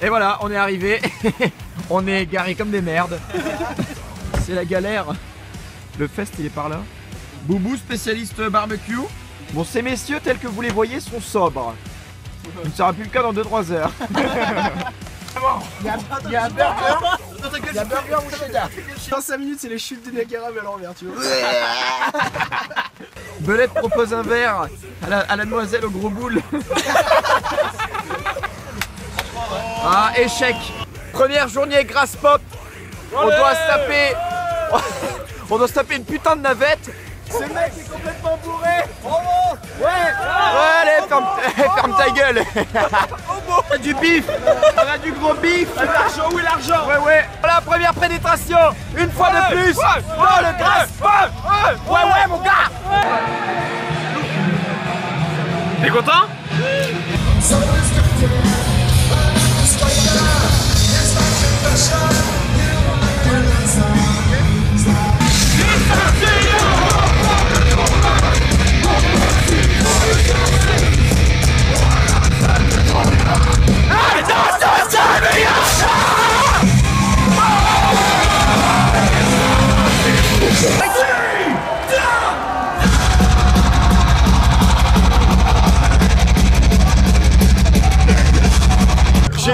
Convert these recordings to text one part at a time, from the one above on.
Et voilà, on est arrivé. on est garé comme des merdes. C'est la galère. Le fest, il est par là. Boubou, spécialiste barbecue. Bon, ces messieurs, tels que vous les voyez, sont sobres. Il ne sera plus le cas dans 2-3 heures. Il y a, il y a un burger. Il y a un burger ou cheddar. Dans 5 minutes, c'est les chutes du Niagara, mais à l'envers, tu vois. Belette propose un verre à la, à la demoiselle au gros boule. Ah, échec. Première journée grasse pop. On doit se taper. On doit se taper une putain de navette. Ce mec est complètement bourré. Ouais, ouais, allez, ferme, ferme ta gueule. On a du bif, on a du gros bif. L'argent, où est l'argent Ouais, ouais. La première pénétration, une fois de plus. Oh, le grasse pop. Ouais, ouais, mon gars. T'es content?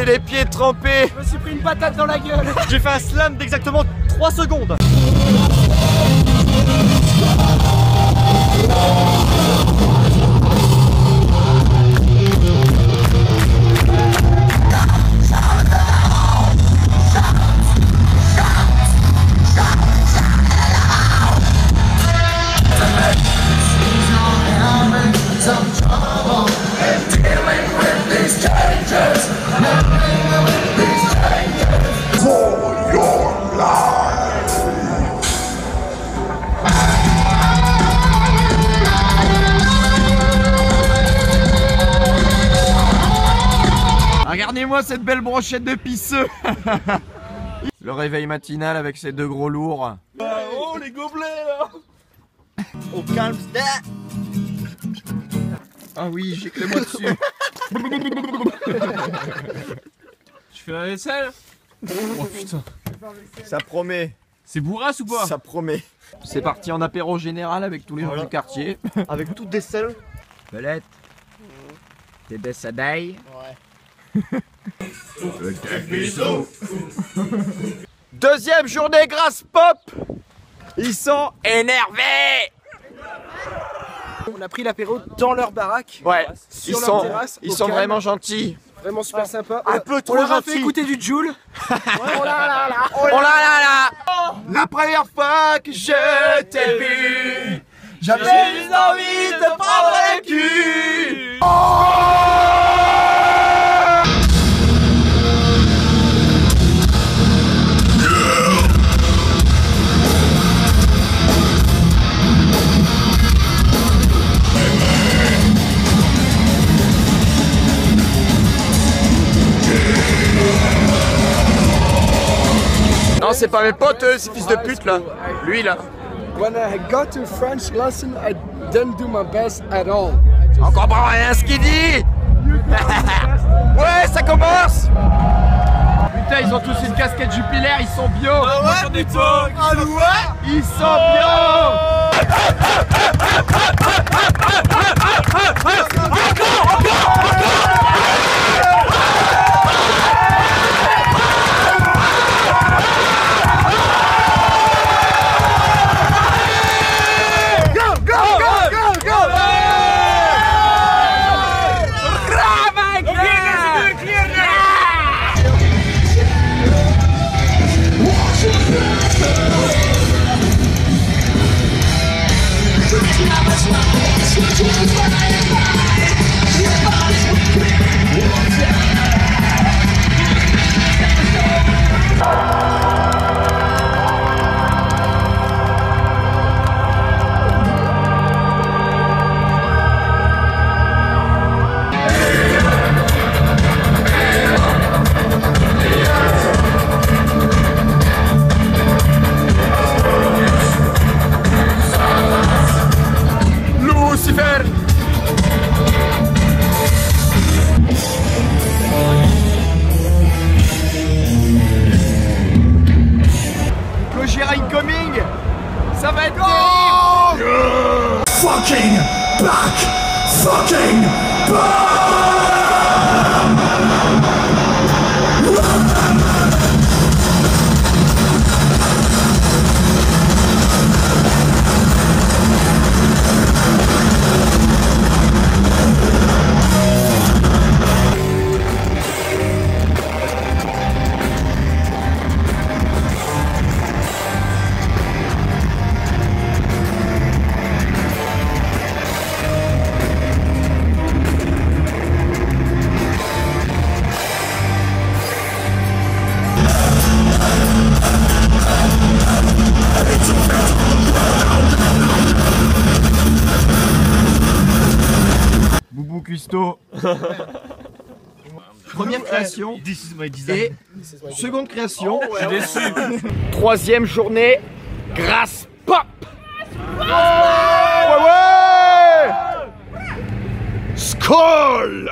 J'ai les pieds trempés. Je me suis pris une patate dans la gueule. J'ai fait un slam d'exactement 3 secondes. Regardez-moi cette belle brochette de pisseux. Le réveil matinal avec ces deux gros lourds. Oh, les gobelets là. Au calme, Ah oui, j'ai que moi dessus. Je fais la vaisselle Oh putain. Ça promet. C'est bourrasse ou pas Ça promet. C'est parti en apéro général avec tous les gens du quartier. Avec toutes des selles. Belette. T'es Bessadaï. Deuxième journée grasse pop. Ils sont énervés. On a pris l'apéro dans leur baraque. Ouais, Sur ils leur sont, terrasse, ils sont calme. vraiment gentils. Vraiment super sympa. Un On- peu On trop leur a fait écouter du Joule. Oh là là là La première fois que je t'ai vu, j'avais envie de prendre le cul. Non, c'est pas mes potes, eux, ces fils de pute là. Lui là. When I got to French lesson, I didn't do my best at all. On comprend rien à ce qu'il dit. ouais, ça commence. Putain, ils ont tous une casquette jupilaire, ils sont bio. Ah ouais, putain. Ah ouais Ils sont bio. Ça va être Fucking back. Fucking back. Première création. Et seconde création. Troisième journée. Grâce pop. Ouais, ouais Skoll